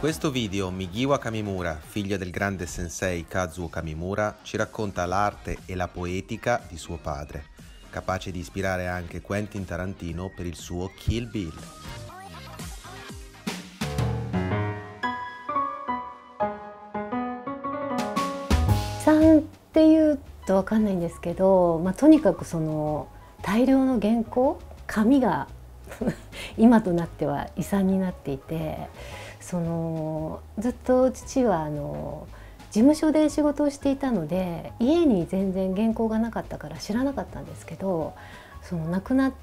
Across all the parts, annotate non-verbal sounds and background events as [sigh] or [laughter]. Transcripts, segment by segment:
questo video Migiwa Kamimura, figlio del grande sensei Kazuo Kamimura, ci racconta l'arte e la poetica di suo padre, capace di ispirare anche Quentin Tarantino per il suo Kill Bill. 3っていうと分かんないんですけど、まあ、とにかくその大量の原稿紙が今となっては遺産になっていて [laughs] そのずっと父はあの事務所で仕事をしていたので家に全然原稿がなかったから知らなかったんですけどその亡くなっ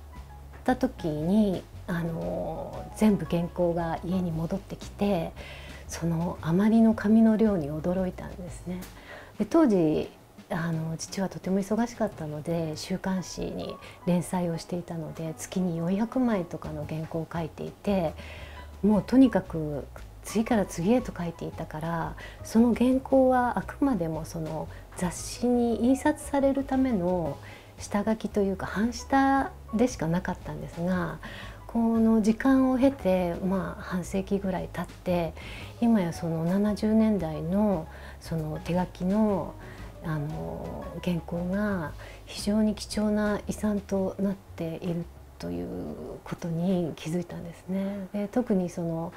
た時にあの全部原稿が家に戻ってきてそのあまりの紙の量に驚いたんですね。で当時あの父はとても忙しかったので週刊誌に連載をしていたので月に400枚とかの原稿を書いていてもうとにかく次から次へと書いていたからその原稿はあくまでもその雑誌に印刷されるための下書きというか半下でしかなかったんですがこの時間を経て、まあ、半世紀ぐらい経って今やその70年代のその手書きのあの原稿が非常に貴重な遺産となっているということに気づいたんですね。で特にその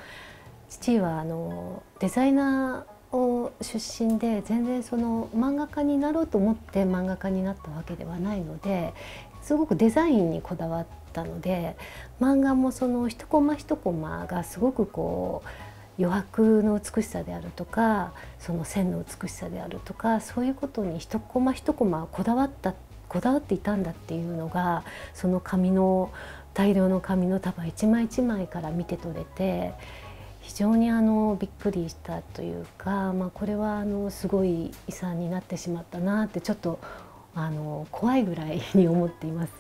父はあのデザイナーを出身で全然その漫画家になろうと思って漫画家になったわけではないのですごくデザインにこだわったので漫画もその一コマ一コマがすごくこう余白の美しさであるとかその線の美しさであるとかそういうことに一コマ一コマこだわったってこだわっていたんだっていうのがその紙の大量の紙の束一枚一枚から見て取れて非常にあのびっくりしたというか、まあ、これはあのすごい遺産になってしまったなってちょっとあの怖いぐらいに思っています。